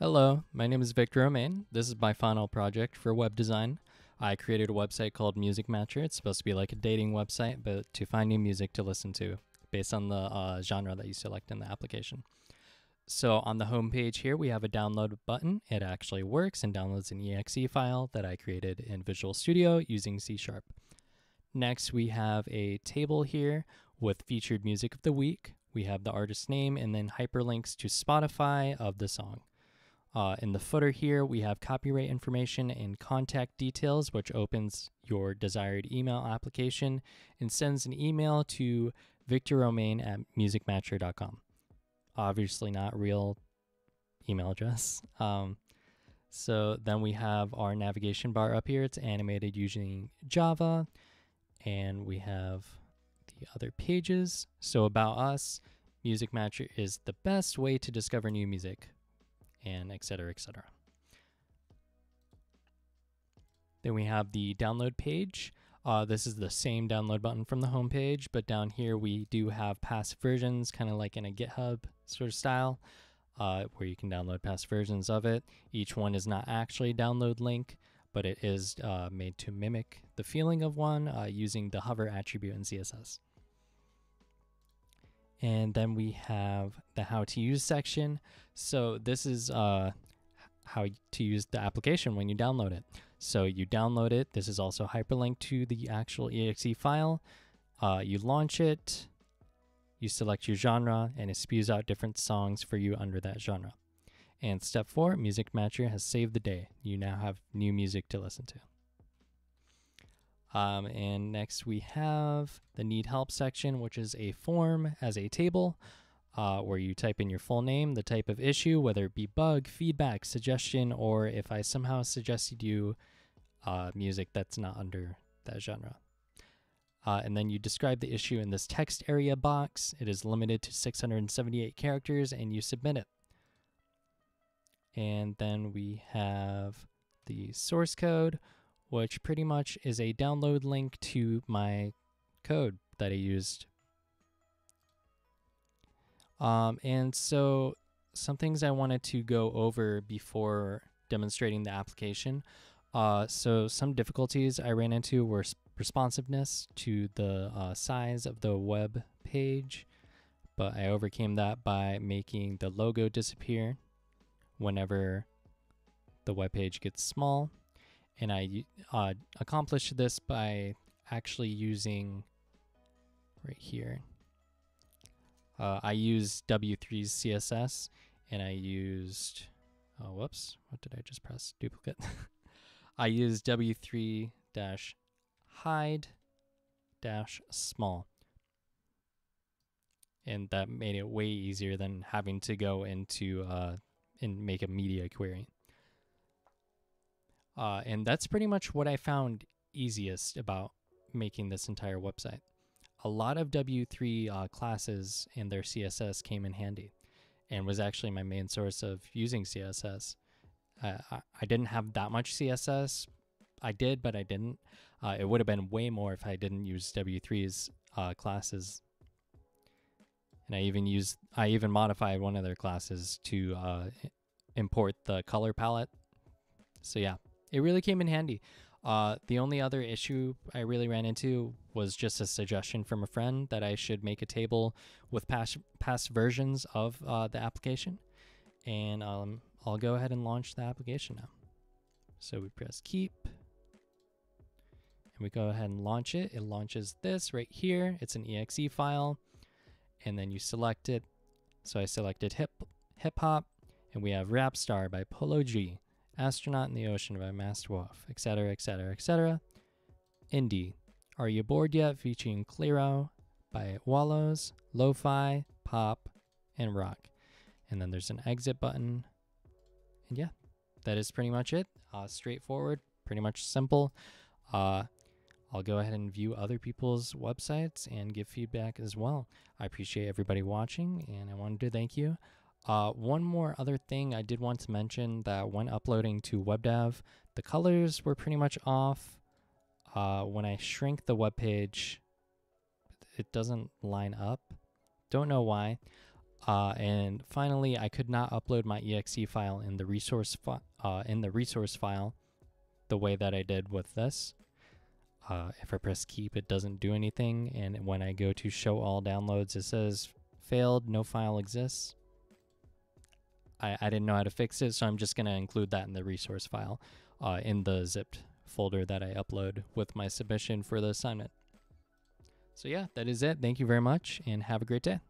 Hello, my name is Victor Romaine. This is my final project for web design. I created a website called Music Matcher. It's supposed to be like a dating website, but to find new music to listen to based on the uh, genre that you select in the application. So on the home page here, we have a download button. It actually works and downloads an exe file that I created in Visual Studio using C Sharp. Next, we have a table here with featured music of the week. We have the artist name and then hyperlinks to Spotify of the song. Uh, in the footer here, we have copyright information and contact details, which opens your desired email application and sends an email to Victor at musicmatcher.com. Obviously, not real email address. Um, so then we have our navigation bar up here. It's animated using Java, and we have the other pages. So about us, Music Matcher is the best way to discover new music and etc etc then we have the download page. Uh, this is the same download button from the home page but down here we do have past versions kind of like in a github sort of style uh, where you can download past versions of it. Each one is not actually a download link but it is uh, made to mimic the feeling of one uh, using the hover attribute in css and then we have the how to use section. So this is uh, how to use the application when you download it. So you download it. This is also hyperlinked to the actual exe file. Uh, you launch it. You select your genre, and it spews out different songs for you under that genre. And step four, Music Matcher has saved the day. You now have new music to listen to. Um, and next we have the need help section, which is a form as a table uh, where you type in your full name, the type of issue, whether it be bug, feedback, suggestion, or if I somehow suggested you uh, music that's not under that genre. Uh, and then you describe the issue in this text area box. It is limited to 678 characters, and you submit it. And then we have the source code, which pretty much is a download link to my code that I used. Um, and so, some things I wanted to go over before demonstrating the application. Uh, so, some difficulties I ran into were responsiveness to the uh, size of the web page, but I overcame that by making the logo disappear whenever the web page gets small and I uh, accomplished this by actually using right here. Uh, I used W3's CSS and I used, oh, whoops, what did I just press? Duplicate. I used W3 dash hide dash small. And that made it way easier than having to go into uh, and make a media query. Uh, and that's pretty much what I found easiest about making this entire website. A lot of W3 uh, classes and their CSS came in handy and was actually my main source of using CSS. Uh, I, I, didn't have that much CSS. I did, but I didn't. Uh, it would have been way more if I didn't use W3's uh, classes. And I even used, I even modified one of their classes to uh, import the color palette. So yeah, it really came in handy. Uh, the only other issue I really ran into was just a suggestion from a friend that I should make a table with past past versions of uh, the application, and um, I'll go ahead and launch the application now. So we press keep, and we go ahead and launch it. It launches this right here. It's an exe file, and then you select it. So I selected hip hip hop, and we have Rap Star by Polo G. Astronaut in the Ocean by Masked Wolf, etc., etc., etc. Indie. Are You Bored Yet? featuring Clairo by Wallows, Lo-Fi, Pop, and Rock. And then there's an exit button. And yeah, that is pretty much it. Uh, straightforward, pretty much simple. Uh, I'll go ahead and view other people's websites and give feedback as well. I appreciate everybody watching, and I wanted to thank you. Uh, one more other thing I did want to mention that when uploading to WebDAV, the colors were pretty much off. Uh, when I shrink the web page, it doesn't line up. Don't know why. Uh, and finally, I could not upload my exe file in the resource uh, in the resource file the way that I did with this. Uh, if I press keep, it doesn't do anything, and when I go to show all downloads, it says failed, no file exists. I, I didn't know how to fix it, so I'm just going to include that in the resource file uh, in the zipped folder that I upload with my submission for the assignment. So, yeah, that is it. Thank you very much, and have a great day.